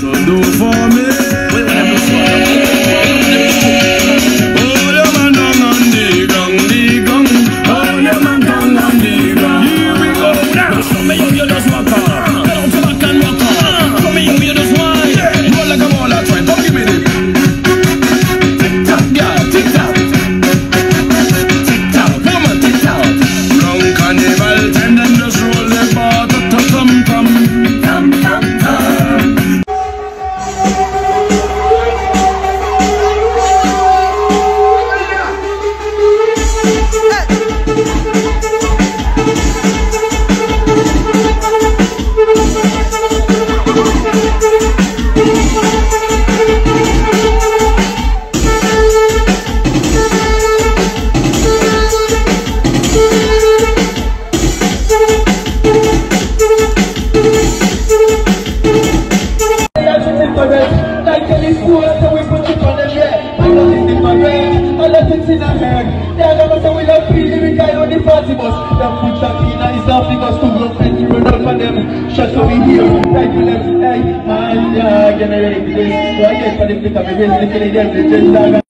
So do for me. Oh, Like any school, so we put it on the head. I know it's different, all the things in our head. They are gonna say we love free lyric, I on the party bus. Them put that in his off, because two girls friends, we run out for them. Shots we hear, right to left, hey, man, yeah, generate this. So I get for the flick of me, raise the killing them, the gender.